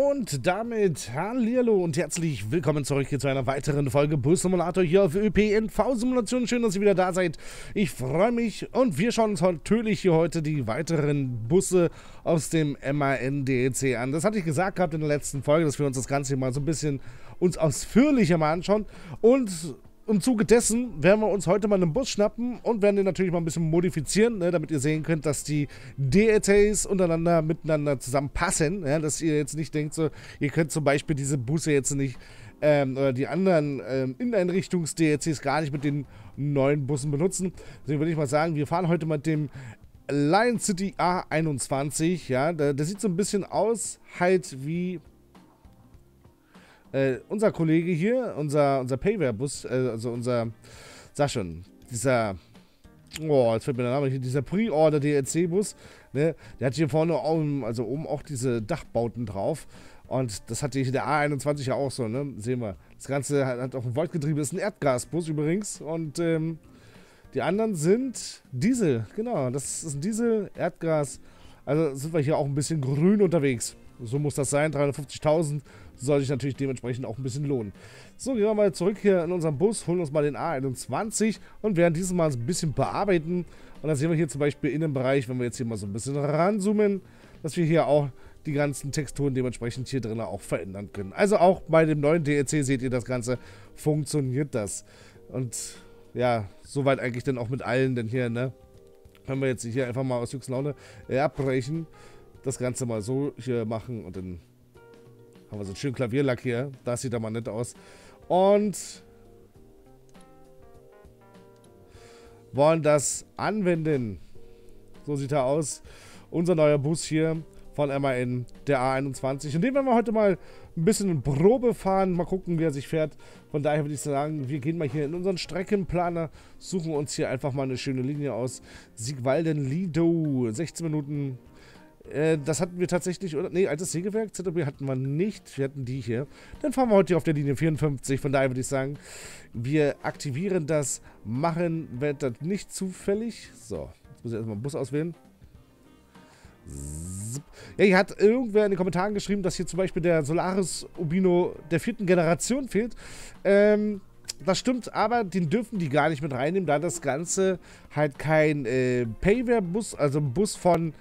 Und damit hallo und herzlich willkommen zurück hier zu einer weiteren Folge Bus Simulator hier auf ÖPNV Simulation. Schön, dass ihr wieder da seid. Ich freue mich und wir schauen uns natürlich hier heute die weiteren Busse aus dem MAN DLC an. Das hatte ich gesagt gehabt in der letzten Folge, dass wir uns das Ganze mal so ein bisschen uns ausführlicher mal anschauen. Und im Zuge dessen werden wir uns heute mal einen Bus schnappen und werden den natürlich mal ein bisschen modifizieren, ne, damit ihr sehen könnt, dass die DLCs untereinander miteinander zusammenpassen. Ja, dass ihr jetzt nicht denkt, so, ihr könnt zum Beispiel diese Busse jetzt nicht ähm, oder die anderen ähm, Inneneinrichtungs-DLCs gar nicht mit den neuen Bussen benutzen. Deswegen würde ich mal sagen, wir fahren heute mit dem Lion City A21. Ja, der, der sieht so ein bisschen aus, halt wie äh, unser Kollege hier, unser, unser Payware-Bus, äh, also unser, sag schon, dieser, oh, jetzt fällt mir der Name hier, dieser Pre-Order-DLC-Bus, ne, der hat hier vorne oben, also oben auch diese Dachbauten drauf. Und das hatte hier der A21 ja auch so, ne? Sehen wir. Das Ganze hat, hat auch ein Voltgetriebe, ist ein Erdgasbus übrigens. Und ähm, die anderen sind Diesel, genau. Das ist ein Diesel, Erdgas. Also sind wir hier auch ein bisschen grün unterwegs. So muss das sein, 350.000 soll sich natürlich dementsprechend auch ein bisschen lohnen. So, gehen wir mal zurück hier in unserem Bus, holen uns mal den A21 und werden dieses Mal ein bisschen bearbeiten. Und dann sehen wir hier zum Beispiel in dem Bereich, wenn wir jetzt hier mal so ein bisschen ranzoomen, dass wir hier auch die ganzen Texturen dementsprechend hier drin auch verändern können. Also auch bei dem neuen DLC seht ihr das Ganze, funktioniert das. Und ja, soweit eigentlich dann auch mit allen, denn hier, ne, können wir jetzt hier einfach mal aus höchster Laune äh, abbrechen, das Ganze mal so hier machen und dann haben wir so einen schönen Klavierlack hier. Das sieht aber nett aus. Und wollen das anwenden. So sieht er aus. Unser neuer Bus hier von MAN, der A21. Und den werden wir heute mal ein bisschen Probe fahren. Mal gucken, wie er sich fährt. Von daher würde ich sagen, wir gehen mal hier in unseren Streckenplaner, suchen uns hier einfach mal eine schöne Linie aus. Siegwalden-Lido, 16 Minuten äh, das hatten wir tatsächlich, oder? Nee, altes Sägewerk, ZOB hatten wir nicht. Wir hatten die hier. Dann fahren wir heute auf der Linie 54. Von daher würde ich sagen, wir aktivieren das Machen, wird das nicht zufällig. So, jetzt muss ich erstmal einen Bus auswählen. Ja, hier hat irgendwer in den Kommentaren geschrieben, dass hier zum Beispiel der Solaris Ubino der vierten Generation fehlt. Ähm, das stimmt, aber den dürfen die gar nicht mit reinnehmen, da das Ganze halt kein äh, Payware-Bus, also ein Bus von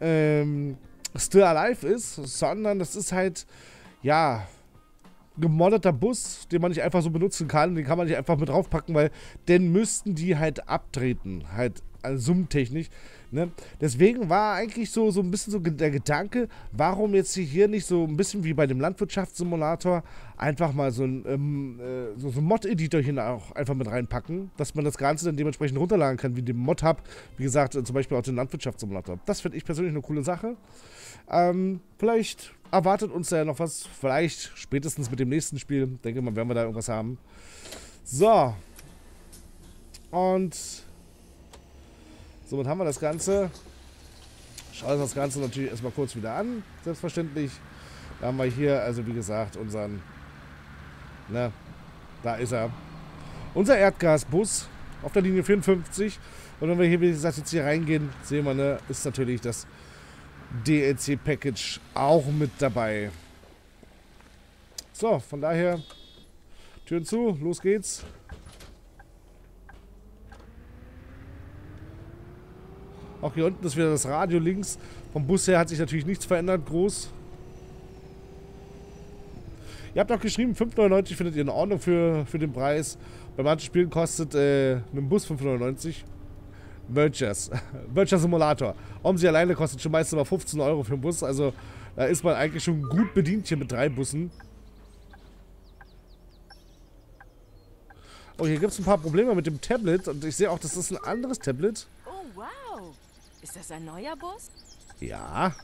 ähm, Still Alive ist, sondern das ist halt, ja, gemodderter Bus, den man nicht einfach so benutzen kann. Den kann man nicht einfach mit draufpacken, weil den müssten die halt abtreten. Halt also summtechnisch. Ne? Deswegen war eigentlich so, so ein bisschen so der Gedanke, warum jetzt hier nicht so ein bisschen wie bei dem Landwirtschaftssimulator einfach mal so ein, ähm, äh, so, so Mod-Editor hier auch einfach mit reinpacken, dass man das Ganze dann dementsprechend runterladen kann, wie dem Mod-Hub, wie gesagt, äh, zum Beispiel auch den Landwirtschaftssimulator. Das finde ich persönlich eine coole Sache. Ähm, vielleicht erwartet uns da ja noch was, vielleicht spätestens mit dem nächsten Spiel, denke mal, werden wir da irgendwas haben. So. Und Somit haben wir das Ganze. Schauen uns das Ganze natürlich erstmal kurz wieder an, selbstverständlich. Da haben wir hier, also wie gesagt, unseren, ne, da ist er. Unser Erdgasbus auf der Linie 54. Und wenn wir hier, wie gesagt, jetzt hier reingehen, sehen wir, ne, ist natürlich das DLC-Package auch mit dabei. So, von daher, Türen zu, los geht's. Auch hier unten ist wieder das Radio links. Vom Bus her hat sich natürlich nichts verändert, groß. Ihr habt auch geschrieben, 5,99 findet ihr in Ordnung für, für den Preis. Bei manchen Spielen kostet äh, ein Bus 5,99. Merchers. Mercher Simulator. Omsi alleine kostet schon meistens mal 15 Euro für einen Bus. Also da ist man eigentlich schon gut bedient hier mit drei Bussen. Oh, hier gibt es ein paar Probleme mit dem Tablet. Und ich sehe auch, das ist ein anderes Tablet. Ist das ein neuer Bus? Ja.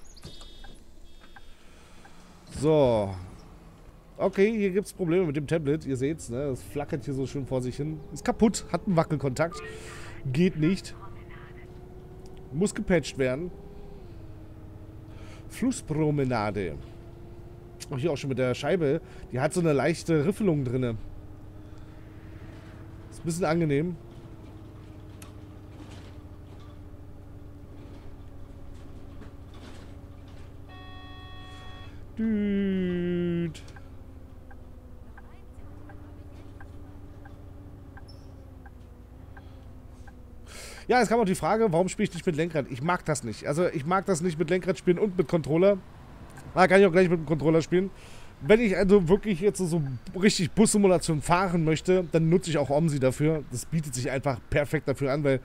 So. Okay, hier gibt es Probleme mit dem Tablet. Ihr seht's, ne? Das flackert hier so schön vor sich hin. Ist kaputt, hat einen Wackelkontakt. Geht nicht. Muss gepatcht werden. Flusspromenade. Auch hier auch schon mit der Scheibe. Die hat so eine leichte Riffelung drin. Ist ein bisschen angenehm. Dude. Ja, es kam auch die Frage, warum spiele ich nicht mit Lenkrad? Ich mag das nicht. Also ich mag das nicht mit Lenkrad spielen und mit Controller. Da kann ich auch gleich mit dem Controller spielen. Wenn ich also wirklich jetzt so, so richtig Bussimulation fahren möchte, dann nutze ich auch OMSI dafür. Das bietet sich einfach perfekt dafür an, weil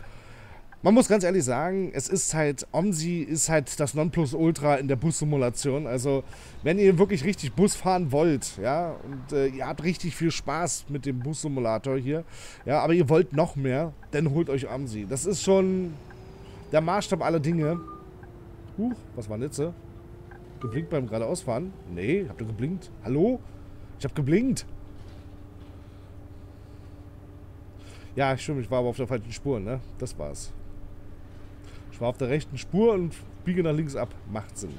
man muss ganz ehrlich sagen, es ist halt, OMSI ist halt das Nonplusultra in der Bussimulation. Also, wenn ihr wirklich richtig Bus fahren wollt, ja, und äh, ihr habt richtig viel Spaß mit dem Bussimulator hier, ja, aber ihr wollt noch mehr, dann holt euch OMSI. Das ist schon der Maßstab aller Dinge. Huch, was war jetzt? Geblinkt beim geradeausfahren? Nee, habt ihr geblinkt? Hallo? Ich hab geblinkt. Ja, stimmt, ich war aber auf der falschen Spur, ne? Das war's. Ich war auf der rechten Spur und biege nach links ab. Macht Sinn.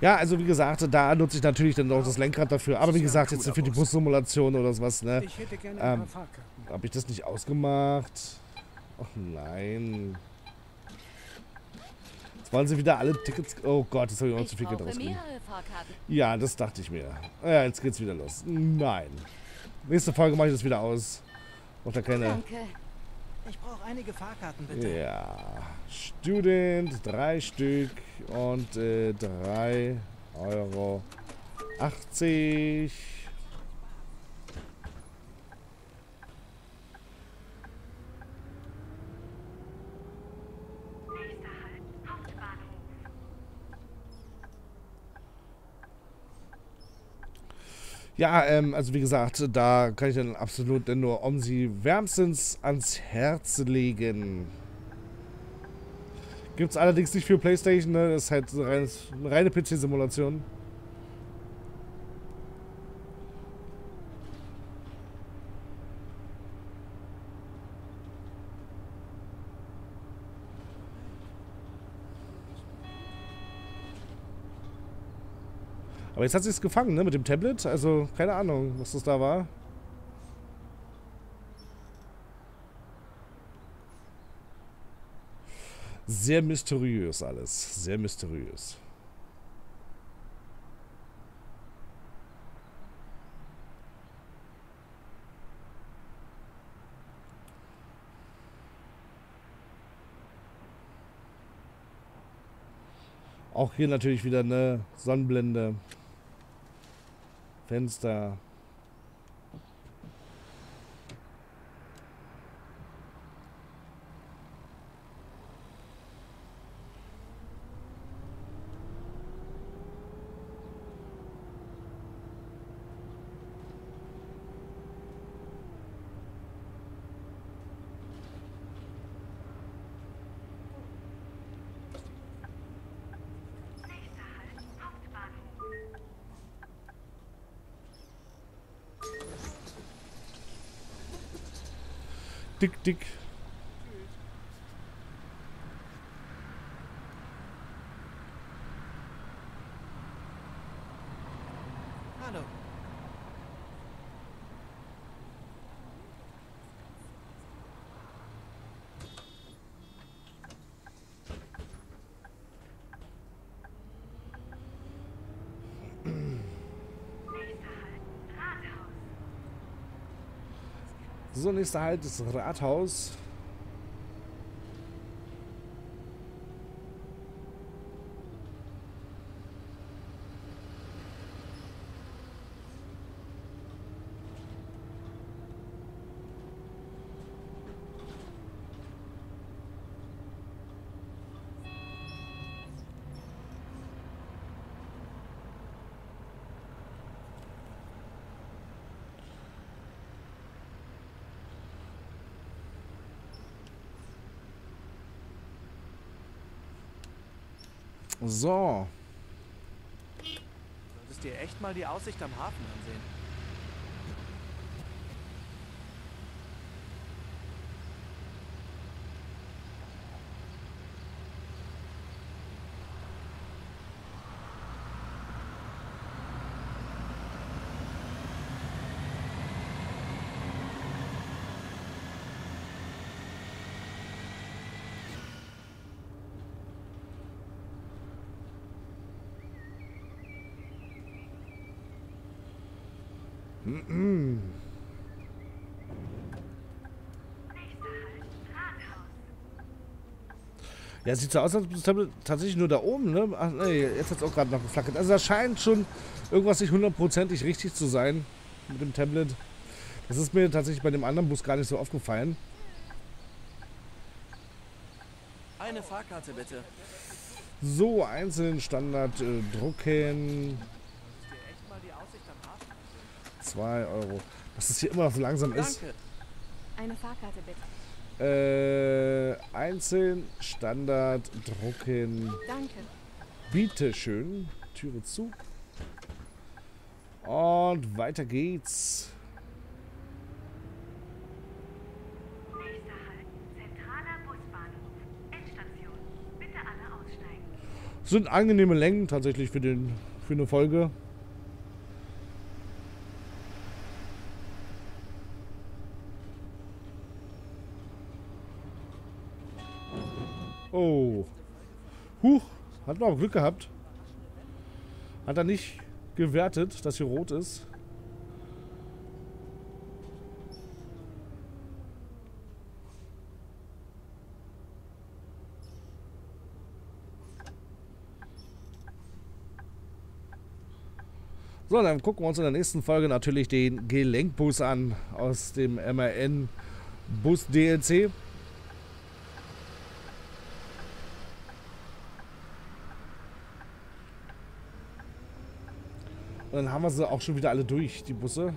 Ja, also wie gesagt, da nutze ich natürlich dann auch das Lenkrad dafür. Aber wie gesagt, jetzt für die Bussimulation oder sowas, ne? Ähm, Habe ich das nicht ausgemacht? Ach nein. Wollen sie wieder alle Tickets... Oh Gott, jetzt habe ich auch noch zu viel Geld rausgegeben. Ja, das dachte ich mir. Ja, jetzt geht's wieder los. Nein. Nächste Folge mache ich das wieder aus. Macht da keine... Danke. Ich brauche einige Fahrkarten, bitte. Ja. Student, drei Stück und äh, drei Euro 80. Ja, ähm, also wie gesagt, da kann ich dann absolut nur Omsi wärmstens ans Herz legen. Gibt es allerdings nicht für Playstation, ne? Das ist halt eine reine, reine PC-Simulation. Aber jetzt hat sie es gefangen, ne, mit dem Tablet. Also, keine Ahnung, was das da war. Sehr mysteriös alles. Sehr mysteriös. Auch hier natürlich wieder eine Sonnenblende. Fenster. Dick, dick. Hallo. So, nächster Halt das Rathaus. So. Solltest dir echt mal die Aussicht am Hafen ansehen. Ja, sieht so aus, als ob das Tablet tatsächlich nur da oben, ne? Ach, nee, jetzt hat es auch gerade noch geflackert. Also das scheint schon irgendwas nicht hundertprozentig richtig zu sein mit dem Tablet. Das ist mir tatsächlich bei dem anderen Bus gar nicht so aufgefallen. Eine Fahrkarte bitte. So, einzelnen Standard äh, drucken. Dir echt mal die Aussicht am Hafen ansehen. 2 Euro. Dass es hier immer noch so langsam ist. Danke. Eine Fahrkarte bitte. Äh, einzeln, Standard, drucken. Danke. Bitteschön. Türe zu. Und weiter geht's. Nächster Halt, zentraler Busbahnhof. Endstation. Bitte alle aussteigen. Sind angenehme Längen tatsächlich für, den, für eine Folge. Oh. Huch, hat man auch Glück gehabt. Hat er nicht gewertet, dass hier rot ist. So, dann gucken wir uns in der nächsten Folge natürlich den Gelenkbus an aus dem MRN Bus DLC. Und dann haben wir sie auch schon wieder alle durch, die Busse.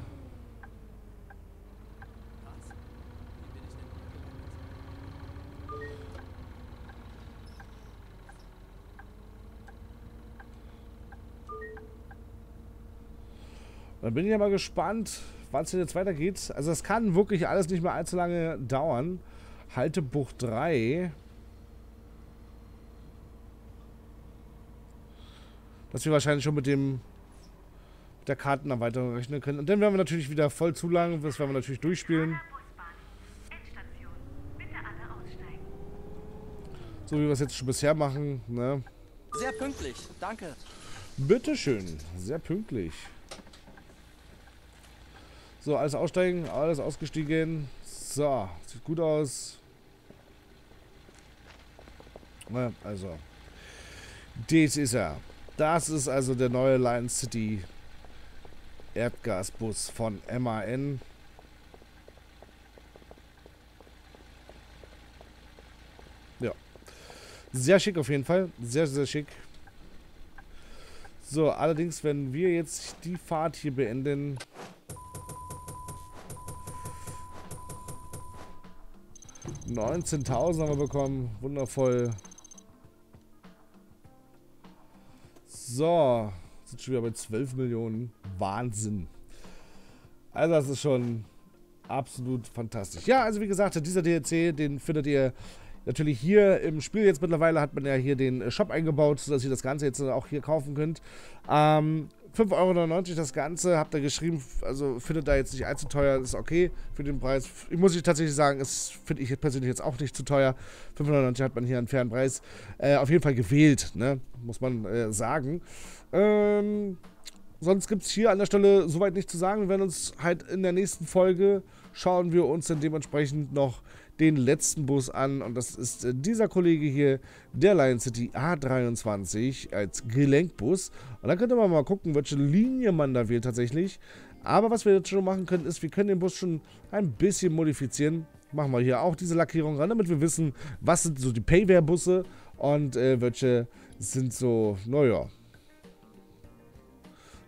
Dann bin ich ja mal gespannt, wann es denn jetzt weitergeht. Also es kann wirklich alles nicht mehr allzu lange dauern. Haltebucht 3. Dass wir wahrscheinlich schon mit dem der Kartenerweiterung rechnen können. Und dann werden wir natürlich wieder voll zu lang. Das werden wir natürlich durchspielen. So wie wir es jetzt schon bisher machen. Ne? Sehr pünktlich. Danke. Bitteschön. Sehr pünktlich. So, alles aussteigen, alles ausgestiegen. So, sieht gut aus. Ne, Also, das ist er. Das ist also der neue Lion City Erdgasbus von MAN. Ja. Sehr schick auf jeden Fall. Sehr, sehr schick. So, allerdings, wenn wir jetzt die Fahrt hier beenden. ...19.000 haben wir bekommen. Wundervoll. So. Sind schon wieder bei 12 Millionen. Wahnsinn. Also das ist schon absolut fantastisch. Ja, also wie gesagt, dieser DLC, den findet ihr natürlich hier im Spiel. Jetzt mittlerweile hat man ja hier den Shop eingebaut, sodass ihr das Ganze jetzt auch hier kaufen könnt. Ähm, 5,99 Euro das Ganze, habt ihr geschrieben, also findet da jetzt nicht allzu teuer, ist okay für den Preis. Ich muss ich tatsächlich sagen, ist finde ich persönlich jetzt auch nicht zu teuer. 5,99 hat man hier einen fairen Preis äh, auf jeden Fall gewählt, ne? muss man äh, sagen. Ähm, sonst gibt es hier an der Stelle soweit nichts zu sagen. Wir werden uns halt in der nächsten Folge schauen wir uns dann dementsprechend noch den letzten Bus an und das ist äh, dieser Kollege hier, der Lion City A23 als Gelenkbus. Und dann könnte man mal gucken, welche Linie man da wählt tatsächlich. Aber was wir jetzt schon machen können, ist, wir können den Bus schon ein bisschen modifizieren. Machen wir hier auch diese Lackierung ran, damit wir wissen, was sind so die Payware-Busse und äh, welche sind so, naja.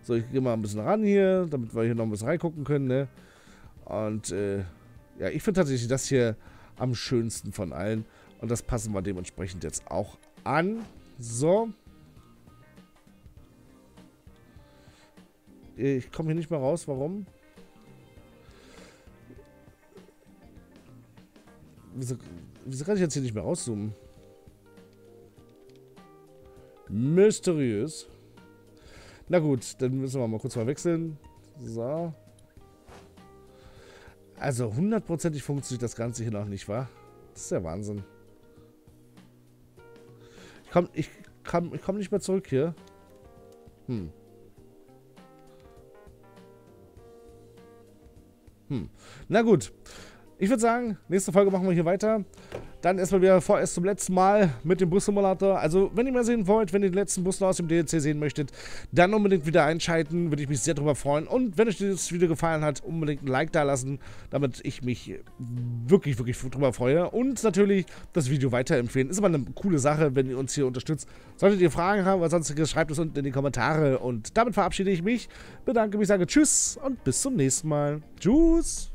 So, ich gehe mal ein bisschen ran hier, damit wir hier noch ein bisschen reingucken können, ne? Und äh, ja, ich finde tatsächlich das hier am schönsten von allen. Und das passen wir dementsprechend jetzt auch an. So. Ich komme hier nicht mehr raus. Warum? Wieso, wieso kann ich jetzt hier nicht mehr rauszoomen? Mysteriös. Na gut, dann müssen wir mal kurz mal wechseln. So. Also hundertprozentig funktioniert das Ganze hier noch nicht, wa? Das ist der Wahnsinn. Ich komm, ich komm, ich komm nicht mehr zurück hier. Hm. Hm. Na gut. Ich würde sagen, nächste Folge machen wir hier weiter. Dann erstmal wieder vorerst zum letzten Mal mit dem Bus-Simulator. Also, wenn ihr mehr sehen wollt, wenn ihr den letzten Bus aus dem DLC sehen möchtet, dann unbedingt wieder einschalten. Würde ich mich sehr darüber freuen. Und wenn euch dieses Video gefallen hat, unbedingt ein Like da lassen, damit ich mich wirklich, wirklich darüber freue. Und natürlich das Video weiterempfehlen. Ist immer eine coole Sache, wenn ihr uns hier unterstützt. Solltet ihr Fragen haben oder sonstiges, schreibt es unten in die Kommentare. Und damit verabschiede ich mich, bedanke mich, sage Tschüss und bis zum nächsten Mal. Tschüss!